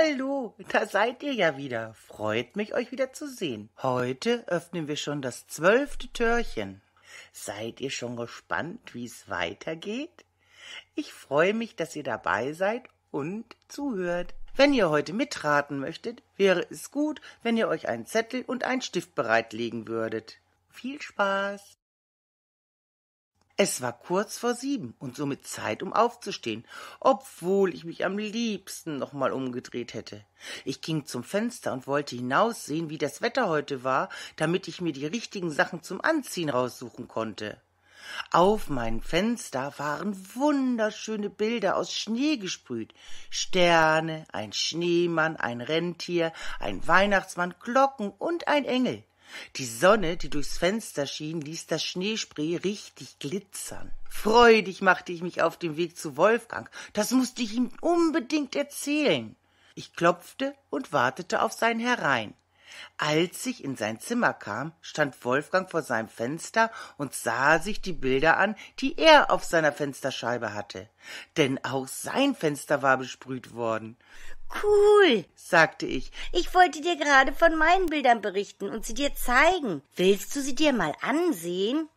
Hallo, da seid ihr ja wieder. Freut mich, euch wieder zu sehen. Heute öffnen wir schon das zwölfte Türchen. Seid ihr schon gespannt, wie es weitergeht? Ich freue mich, dass ihr dabei seid und zuhört. Wenn ihr heute mitraten möchtet, wäre es gut, wenn ihr euch einen Zettel und einen Stift bereitlegen würdet. Viel Spaß! Es war kurz vor sieben und somit Zeit, um aufzustehen, obwohl ich mich am liebsten noch mal umgedreht hätte. Ich ging zum Fenster und wollte hinaussehen, wie das Wetter heute war, damit ich mir die richtigen Sachen zum Anziehen raussuchen konnte. Auf meinem Fenster waren wunderschöne Bilder aus Schnee gesprüht. Sterne, ein Schneemann, ein Rentier, ein Weihnachtsmann, Glocken und ein Engel. Die Sonne, die durchs Fenster schien, ließ das Schneespray richtig glitzern. Freudig machte ich mich auf den Weg zu Wolfgang. Das musste ich ihm unbedingt erzählen. Ich klopfte und wartete auf sein Herein. Als ich in sein Zimmer kam, stand Wolfgang vor seinem Fenster und sah sich die Bilder an, die er auf seiner Fensterscheibe hatte. Denn auch sein Fenster war besprüht worden. Cool, sagte ich. Ich wollte dir gerade von meinen Bildern berichten und sie dir zeigen. Willst du sie dir mal ansehen?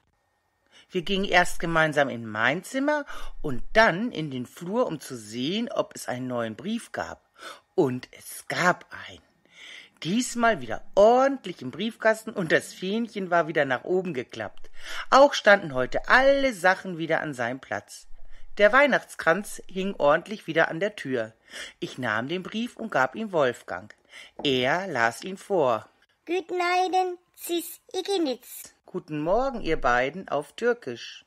Wir gingen erst gemeinsam in mein Zimmer und dann in den Flur, um zu sehen, ob es einen neuen Brief gab. Und es gab einen. Diesmal wieder ordentlich im Briefkasten und das Fähnchen war wieder nach oben geklappt. Auch standen heute alle Sachen wieder an seinem Platz. Der Weihnachtskranz hing ordentlich wieder an der Tür. Ich nahm den Brief und gab ihn Wolfgang. Er las ihn vor. Gütneiden, sis iginitz. Guten Morgen, ihr beiden, auf Türkisch.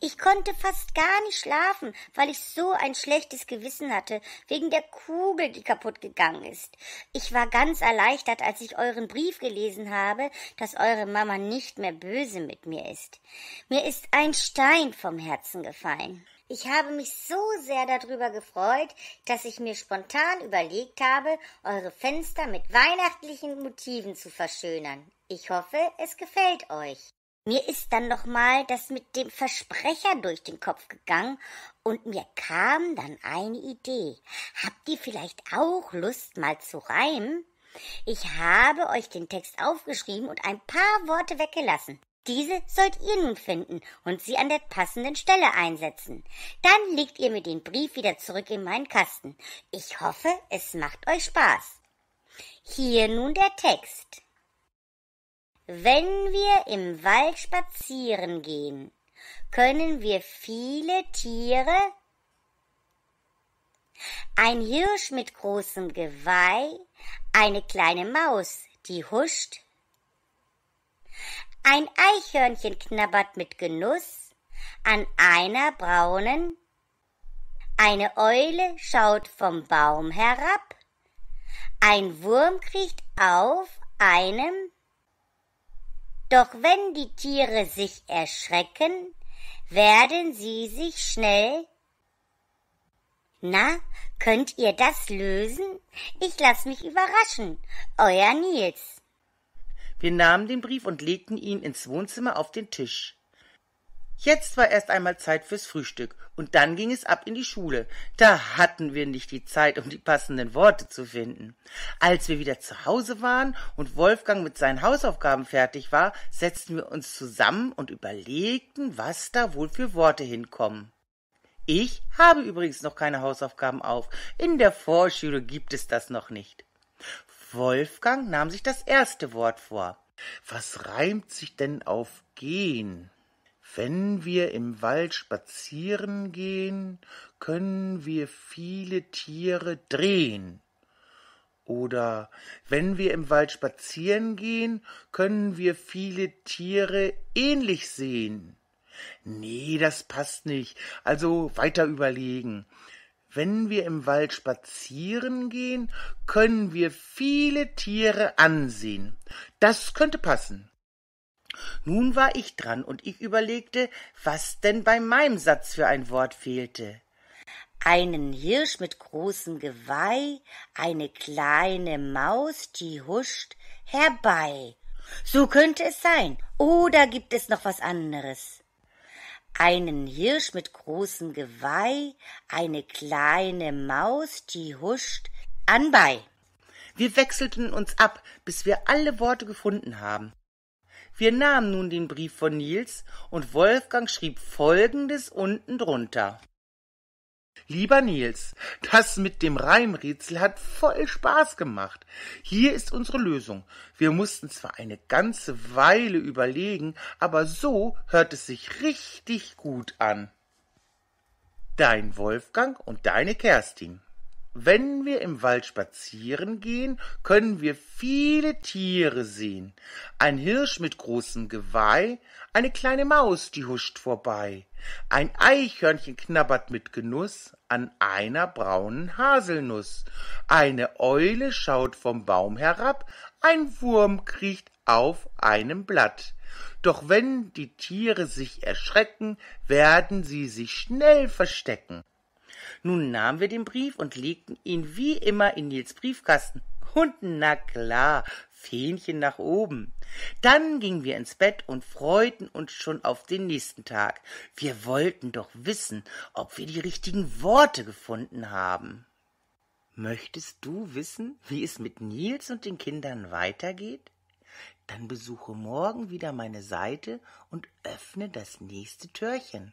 Ich konnte fast gar nicht schlafen, weil ich so ein schlechtes Gewissen hatte, wegen der Kugel, die kaputt gegangen ist. Ich war ganz erleichtert, als ich euren Brief gelesen habe, dass eure Mama nicht mehr böse mit mir ist. Mir ist ein Stein vom Herzen gefallen. Ich habe mich so sehr darüber gefreut, dass ich mir spontan überlegt habe, eure Fenster mit weihnachtlichen Motiven zu verschönern. Ich hoffe, es gefällt euch. Mir ist dann noch mal das mit dem Versprecher durch den Kopf gegangen und mir kam dann eine Idee. Habt ihr vielleicht auch Lust mal zu reimen? Ich habe euch den Text aufgeschrieben und ein paar Worte weggelassen. Diese sollt ihr nun finden und sie an der passenden Stelle einsetzen. Dann legt ihr mir den Brief wieder zurück in meinen Kasten. Ich hoffe, es macht euch Spaß. Hier nun der Text. Wenn wir im Wald spazieren gehen, können wir viele Tiere ein Hirsch mit großem Geweih, eine kleine Maus, die huscht, ein Eichhörnchen knabbert mit Genuss an einer braunen, eine Eule schaut vom Baum herab, ein Wurm kriecht auf einem, doch wenn die Tiere sich erschrecken, werden sie sich schnell na, könnt ihr das lösen? Ich lass mich überraschen. Euer Nils. Wir nahmen den Brief und legten ihn ins Wohnzimmer auf den Tisch. Jetzt war erst einmal Zeit fürs Frühstück, und dann ging es ab in die Schule. Da hatten wir nicht die Zeit, um die passenden Worte zu finden. Als wir wieder zu Hause waren und Wolfgang mit seinen Hausaufgaben fertig war, setzten wir uns zusammen und überlegten, was da wohl für Worte hinkommen. Ich habe übrigens noch keine Hausaufgaben auf. In der Vorschule gibt es das noch nicht. Wolfgang nahm sich das erste Wort vor. Was reimt sich denn auf gehen? Wenn wir im Wald spazieren gehen, können wir viele Tiere drehen. Oder wenn wir im Wald spazieren gehen, können wir viele Tiere ähnlich sehen. Nee, das passt nicht. Also weiter überlegen. Wenn wir im Wald spazieren gehen, können wir viele Tiere ansehen. Das könnte passen. Nun war ich dran und ich überlegte, was denn bei meinem Satz für ein Wort fehlte. Einen Hirsch mit großem Geweih, eine kleine Maus, die huscht herbei. So könnte es sein. Oder gibt es noch was anderes? Einen Hirsch mit großem Geweih, eine kleine Maus, die huscht, an bei. Wir wechselten uns ab, bis wir alle Worte gefunden haben. Wir nahmen nun den Brief von Nils und Wolfgang schrieb folgendes unten drunter. Lieber Nils, das mit dem Reimrätsel hat voll Spaß gemacht. Hier ist unsere Lösung. Wir mussten zwar eine ganze Weile überlegen, aber so hört es sich richtig gut an. Dein Wolfgang und deine Kerstin. Wenn wir im Wald spazieren gehen, können wir viele Tiere sehen. Ein Hirsch mit großem Geweih, eine kleine Maus, die huscht vorbei. Ein Eichhörnchen knabbert mit Genuss an einer braunen Haselnuss. Eine Eule schaut vom Baum herab, ein Wurm kriecht auf einem Blatt. Doch wenn die Tiere sich erschrecken, werden sie sich schnell verstecken. Nun nahmen wir den Brief und legten ihn wie immer in Nils Briefkasten. Und na klar, Fähnchen nach oben. Dann gingen wir ins Bett und freuten uns schon auf den nächsten Tag. Wir wollten doch wissen, ob wir die richtigen Worte gefunden haben. Möchtest du wissen, wie es mit Nils und den Kindern weitergeht? Dann besuche morgen wieder meine Seite und öffne das nächste Türchen.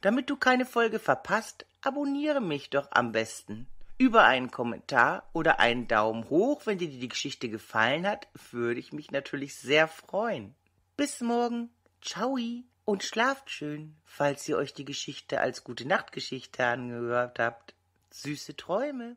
Damit du keine Folge verpasst, abonniere mich doch am besten. Über einen Kommentar oder einen Daumen hoch, wenn dir die Geschichte gefallen hat, würde ich mich natürlich sehr freuen. Bis morgen. Ciao und schlaft schön, falls ihr euch die Geschichte als gute Nachtgeschichte angehört habt. Süße Träume.